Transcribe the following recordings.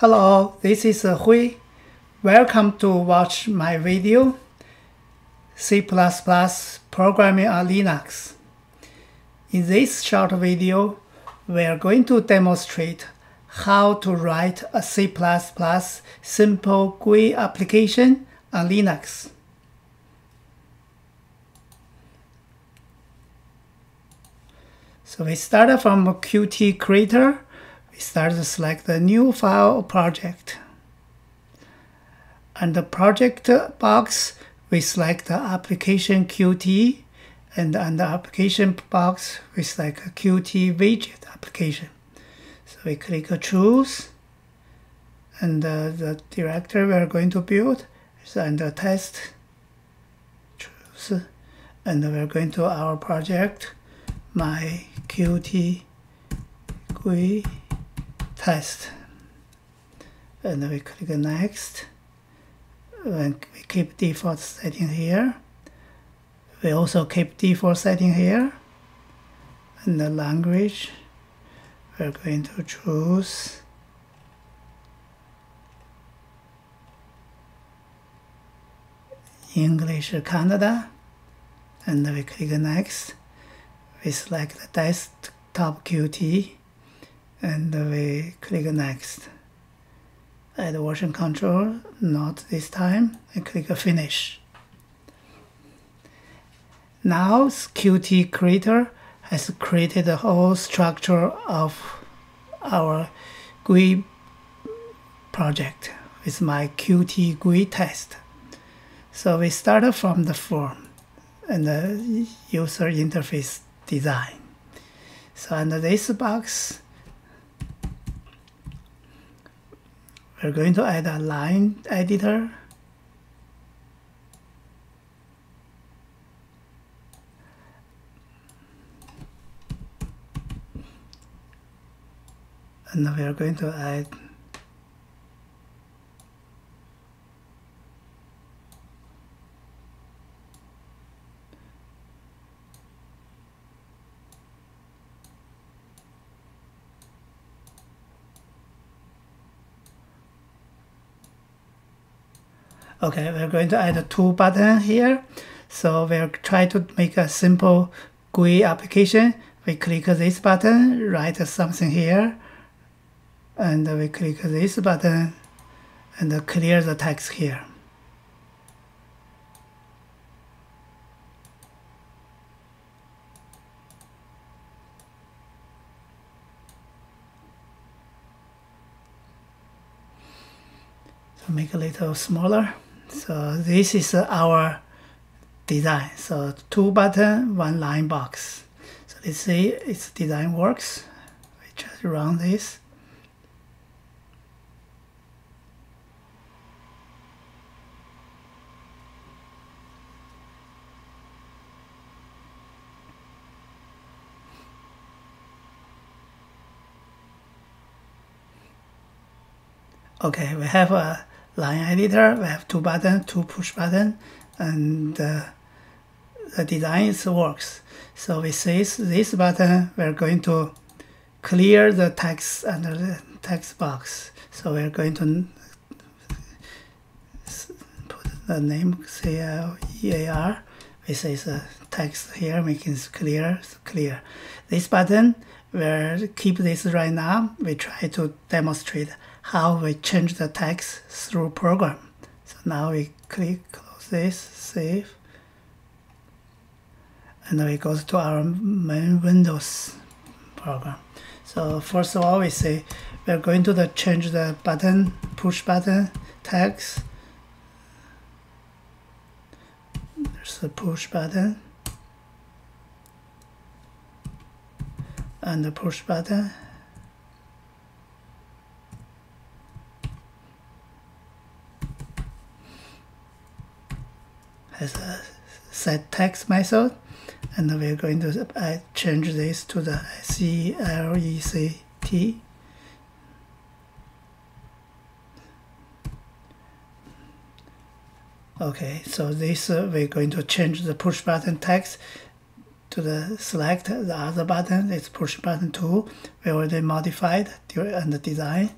Hello, this is Hui. Welcome to watch my video C++ programming on Linux. In this short video, we are going to demonstrate how to write a C++ simple GUI application on Linux. So we start from Qt Creator. Start to select the new file project. And the project box, we select the application Qt. And the application box, we select a Qt widget application. So we click choose. And the directory we are going to build is under test. Choose. And we're going to our project my Qt GUI test. And we click next. And we keep default setting here. We also keep default setting here. And the language, we're going to choose English Canada. And we click next we select the desktop Qt and we click next. Add version control, not this time, and click finish. Now Qt Creator has created the whole structure of our GUI project with my Qt GUI test. So we start from the form and the user interface design. So under this box, we're going to add a line editor. And we are going to add Okay, we're going to add a two button here. So we'll try to make a simple GUI application. We click this button, write something here, and we click this button and clear the text here. So make a little smaller. So this is our design. So two button, one line box. So let's see its design works. We just run this. Okay, we have a line editor. We have two buttons, two push button, and uh, the design works. So we say this button, we're going to clear the text under the text box. So we're going to put the name C-L-E-A-R. We say the text here, making it clear, clear. This button, we'll keep this right now. We try to demonstrate how we change the text through program. So now we click close this, save, and we go to our main Windows program. So first of all, we say we're going to the change the button, push button text. There's the push button and the push button as a set text method and we're going to add, change this to the C-L-E-C-T okay so this uh, we're going to change the push button text to the select the other button. It's push button 2 we already modified during the design.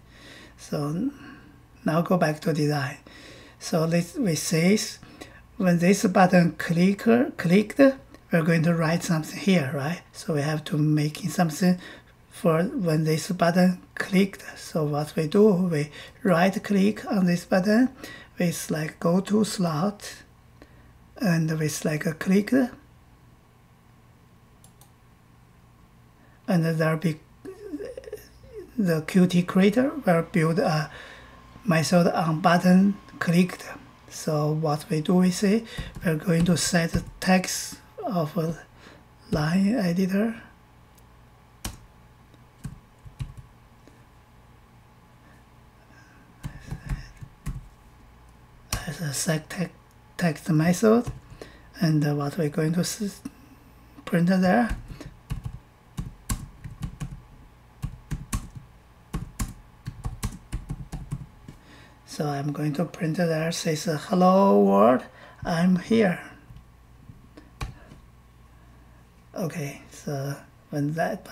So now go back to design. So let's we say when this button click, clicked, we're going to write something here, right? So we have to make something for when this button clicked. So what we do, we right click on this button, we select go to slot, and we select click, and there'll be the Qt creator will build a method on button clicked. So what we do is say we're going to set the text of a line editor. As a set text method. And what we're going to print there So I'm going to print it there says uh, hello world I'm here. Okay, so when that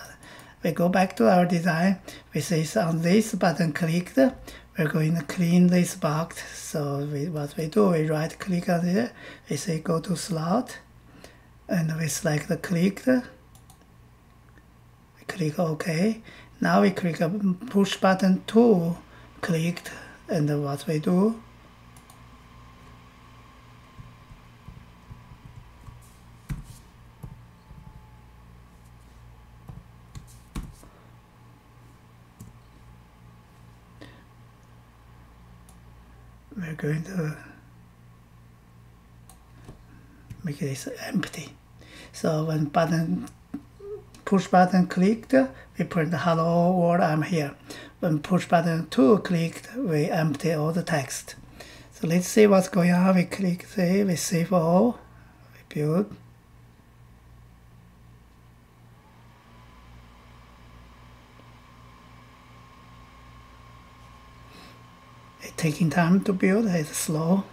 we go back to our design, we say on this button clicked, we're going to clean this box. So we, what we do, we right click on it, we say go to slot, and we select the clicked, we click OK. Now we click a push button 2, clicked, and then what we do? We're going to make this empty. So when button push button clicked we print hello world I'm here when push button 2 clicked, we empty all the text. So let's see what's going on. We click save, we save all, we build. It's taking time to build, it's slow.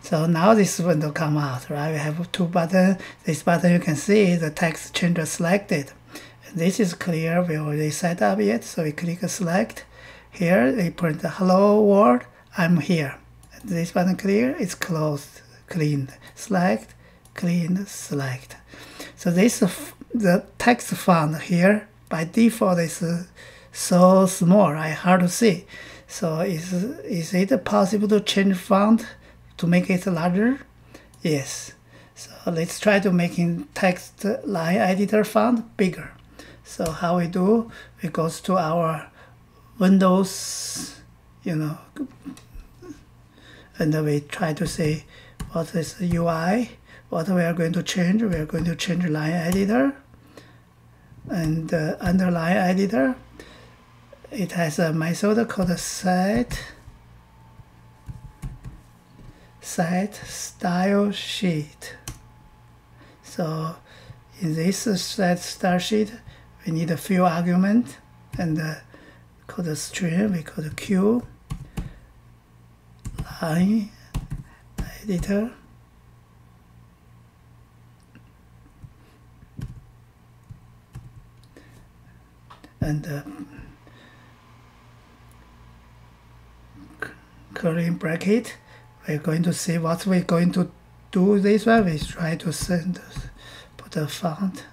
So now this window come out, right? We have two buttons. This button you can see the text changer selected. This is clear, we already set up it, so we click select. Here they print hello world, I'm here. This one clear, it's closed, cleaned. Select, clean, select. So this uh, the text font here by default is uh, so small, right? Hard to see. So is is it possible to change font to make it larger? Yes. So let's try to making text line editor font bigger. So how we do, we goes to our Windows, you know, and we try to say what is UI, what we are going to change. We are going to change line editor and uh, under line editor, it has a method called set set style sheet. So in this set style sheet, we need a few argument and uh, call the string we call the q line editor. And uh, curly bracket. We're going to see what we're going to do this one we try to send put a font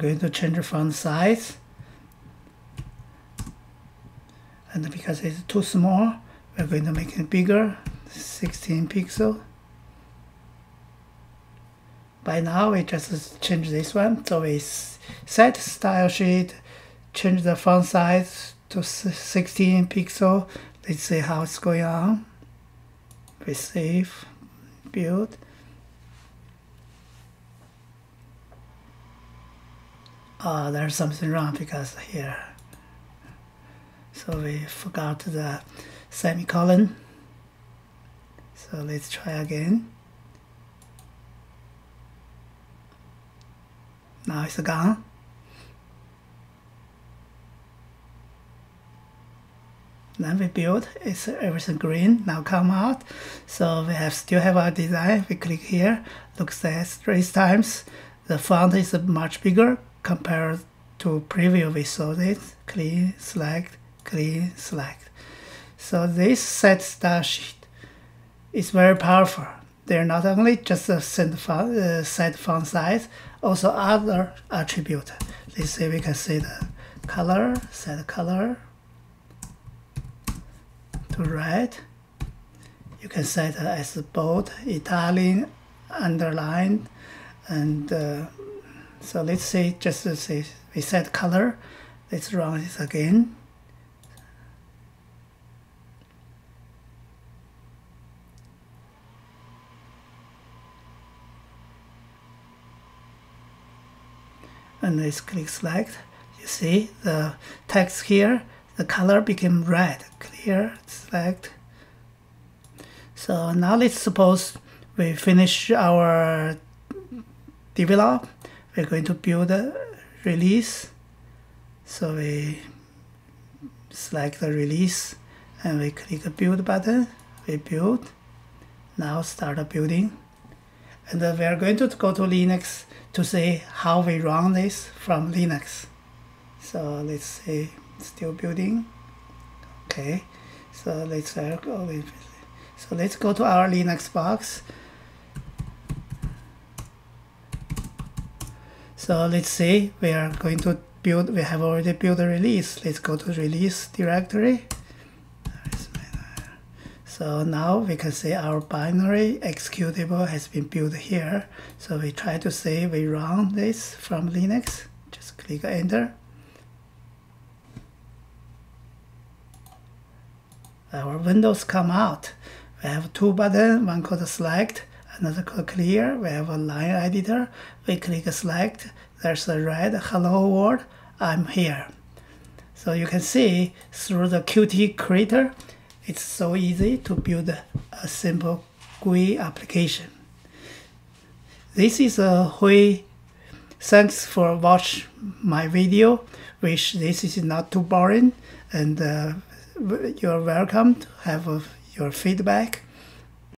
going to change the font size. And because it's too small we're going to make it bigger 16 pixel. By now we just change this one. So we set style sheet change the font size to 16 pixel. Let's see how it's going on. We save build uh, there's something wrong because here. So we forgot the semicolon. So let's try again. Now it's gone. Then we build, it's everything green, now come out. So we have still have our design, we click here, looks at three times. The font is much bigger compared to saw this, clean, select, clean, select. So this set style sheet is very powerful. They're not only just a set font, uh, set font size, also other attribute. Let's see, we can see the color, set color to red. You can set as bold, Italian, underline, and uh, so let's say just to say we set color. Let's run this again. and let's click select you see the text here the color became red clear select so now let's suppose we finish our develop we're going to build a release so we select the release and we click the build button we build now start building and we are going to go to Linux to see how we run this from Linux. So let's say still building. Okay, so let's uh, go. So let's go to our Linux box. So let's say we are going to build. We have already built a release. Let's go to release directory. So now we can see our binary executable has been built here. So we try to say we run this from Linux. Just click enter. Our windows come out. We have two buttons, one called select, another called clear. We have a line editor. We click select. There's a red hello world. I'm here. So you can see through the Qt creator, it's so easy to build a simple GUI application. This is a Hui. Thanks for watch my video. Wish this is not too boring and uh, you're welcome to have your feedback.